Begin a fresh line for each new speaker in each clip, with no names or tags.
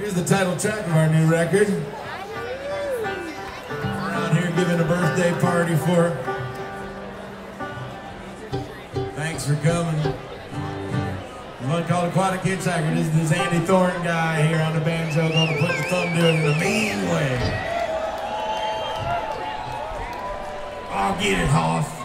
Here's the title track of our new record. We're out here giving a birthday party for. Thanks for coming. One called Aquatic Hitchhiker. This is this Andy Thornton guy here on the banjo gonna put the thumb to it in mean way. I'll get it, Hoff.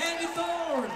Andy Thorn.